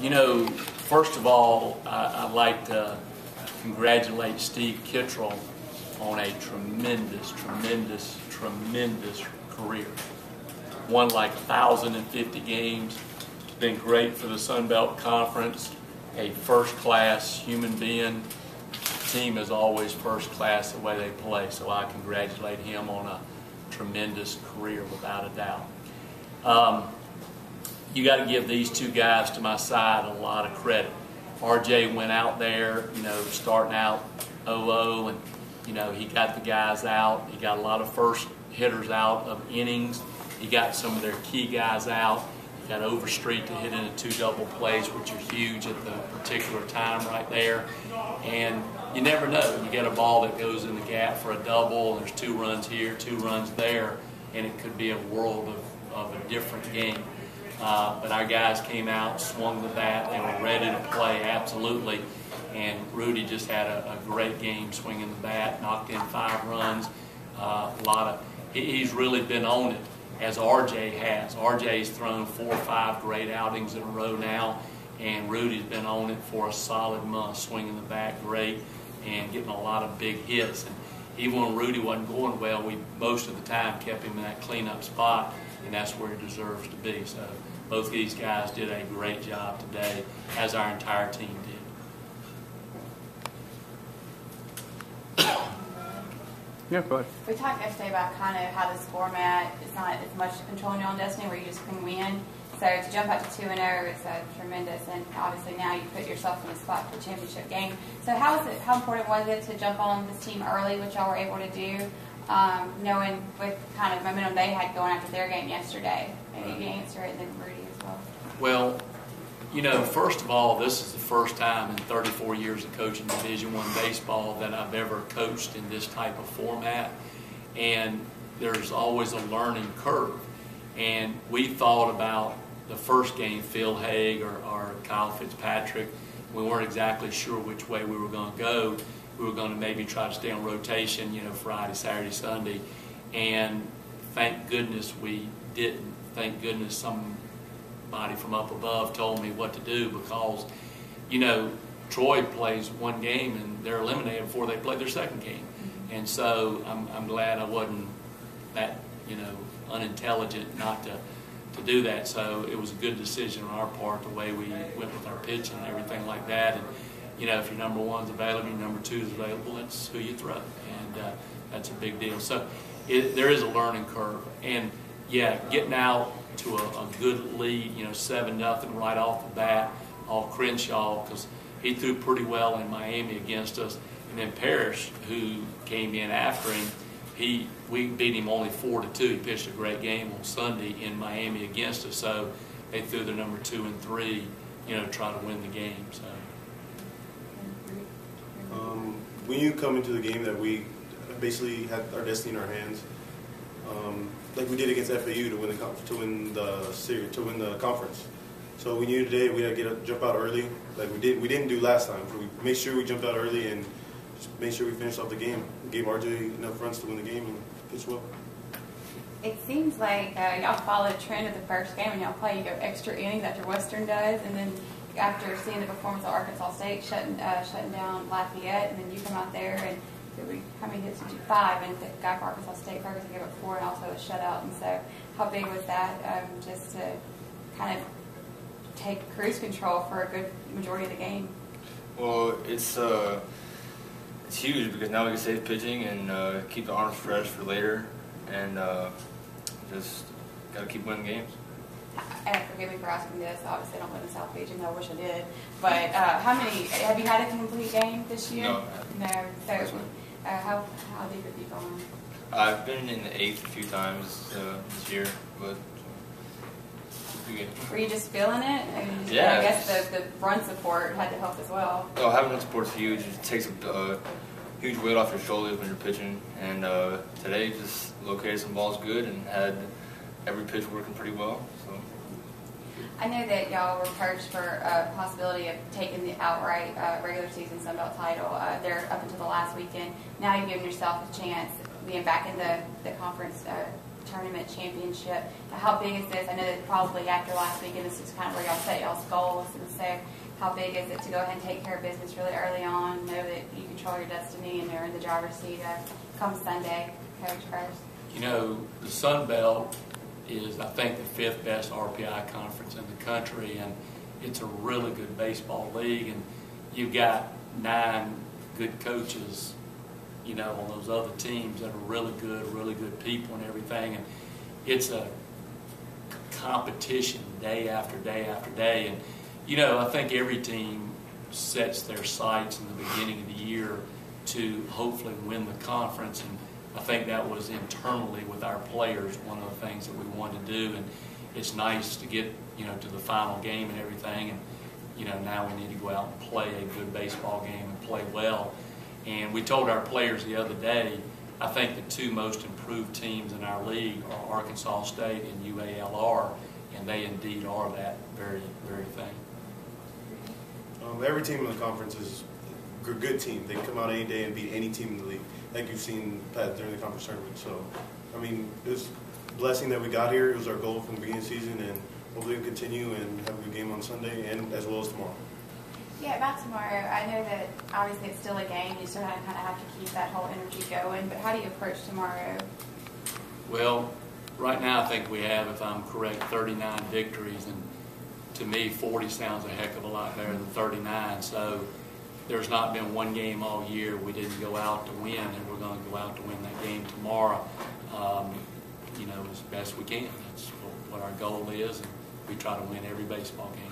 You know, first of all, I, I'd like to congratulate Steve Kittrell on a tremendous, tremendous, tremendous career. Won like 1,050 games. Been great for the Sun Belt Conference. A first-class human being. Team is always first class the way they play. So I congratulate him on a tremendous career, without a doubt. Um, you got to give these two guys to my side a lot of credit. RJ went out there, you know, starting out 0-0, and you know he got the guys out. He got a lot of first hitters out of innings. He got some of their key guys out. He got Overstreet to hit into two double plays, which are huge at the particular time right there. And you never know. You get a ball that goes in the gap for a double, and there's two runs here, two runs there, and it could be a world of, of a different game. Uh, but our guys came out, swung the bat, they were ready to play, absolutely. And Rudy just had a, a great game swinging the bat, knocked in five runs. Uh, a lot of he, he's really been on it as RJ has. RJ's thrown four or five great outings in a row now, and Rudy's been on it for a solid month, swinging the bat great and getting a lot of big hits. And even when Rudy wasn't going well, we most of the time kept him in that cleanup spot, and that's where he deserves to be. So both of these guys did a great job today, as our entire team did. Yeah, go ahead. We talked yesterday about kind of how this format is not as much controlling your own destiny where you just can win. So to jump up to 2 and 0 is uh, tremendous, and obviously now you put yourself in a spot for the championship game. So how is it? How important was it to jump on this team early, which y'all were able to do, um, knowing with kind of momentum they had going after their game yesterday? Maybe you can answer it, and then Rudy as well. Well, you know, first of all, this is the first time in 34 years of coaching Division One baseball that I've ever coached in this type of format, and there's always a learning curve. And we thought about the first game, Phil Haig or, or Kyle Fitzpatrick. We weren't exactly sure which way we were going to go. We were going to maybe try to stay on rotation, you know, Friday, Saturday, Sunday, and thank goodness we didn't. Thank goodness somebody from up above told me what to do because, you know, Troy plays one game and they're eliminated before they play their second game. Mm-hmm. And so I'm, I'm glad I wasn't that, you know, unintelligent not to, to do that. So it was a good decision on our part, the way we went with our pitching and everything like that. And, you know, if your number one's available, your number two is available, that's who you throw. And uh, that's a big deal. So it, there is a learning curve. And, yeah, getting out to a, a good lead, you know, 7 nothing right off the bat, all Crenshaw, because he threw pretty well in Miami against us. And then Parrish, who came in after him, he we beat him only four to two. He pitched a great game on Sunday in Miami against us. So they threw their number two and three, you know, to try to win the game. So Um, when you come into the game that we basically had our destiny in our hands, um, like we did against FAU to win the to win the series to win the conference. So we knew today we had to get up, jump out early, like we did. We didn't do last time. We made sure we jumped out early and just make sure we finish off the game. We gave RJ enough runs to win the game and pitch well. It seems like uh, y'all follow the trend of the first game and y'all play, you go extra innings after Western does, and then after seeing the performance of Arkansas State shutting uh, shutting down Lafayette, and then you come out there and we, how many hits did you five? And the guy for Arkansas State, Ferguson gave up four, and also a shutout. And so, how big was that? Um, just to kind of take cruise control for a good majority of the game. Well, it's uh, it's huge because now we can save pitching and uh, keep the arms fresh for later, and uh, just got to keep winning games. And forgive me for asking this. Obviously, I don't live in South Beach, and I wish I did. But uh, how many have you had a complete game this year? No. No. So, uh, how how deep have you gone? I've been in the eighth a few times uh, this year, but Were you just feeling it? And Yeah. I guess the, the run support had to help as well. Oh, having run support is huge. It takes a uh, huge weight off your shoulders when you're pitching. And uh, today, just located some balls good and had every pitch working pretty well. So I know that y'all were purged for a possibility of taking the outright uh, regular season Sun Belt title uh, there up until the last weekend. Now you've given yourself a chance being back in the, the conference uh, tournament championship. How big is this? I know that probably after last weekend, this is kind of where y'all set y'all's goals. And so how big is it to go ahead and take care of business really early on, know that you control your destiny and they're in the driver's seat uh, come Sunday, coach first? You know, the Sun Belt is, I think, the fifth best RPI conference in the country, and it's a really good baseball league, and you've got nine good coaches, you know, on those other teams that are really good, really good people and everything, and it's a competition day after day after day, and, you know, I think every team sets their sights in the beginning of the year to hopefully win the conference, and I think that was internally with our players, one of the things that we wanted to do, and it's nice to get, you know, to the final game and everything, and, you know, now we need to go out and play a good baseball game and play well. And we told our players the other day, I think the two most improved teams in our league are Arkansas State and UALR, and they indeed are that very, very thing. Um, every team in the conference is a good team. They can come out any day and beat any team in the league, like you've seen Pat during the conference tournament. So, I mean, it was a blessing that we got here. It was our goal from the beginning of the season, and hopefully we'll continue and have a good game on Sunday and as well as tomorrow. Yeah, about tomorrow. I know that obviously it's still a game. You still kind of have to keep that whole energy going. But how do you approach tomorrow? Well, right now, I think we have, if I'm correct, 39 victories, and to me, 40 sounds a heck of a lot better than 39. So there's not been one game all year we didn't go out to win, and we're going to go out to win that game tomorrow, um, you know, as best we can. That's what our goal is, and we try to win every baseball game.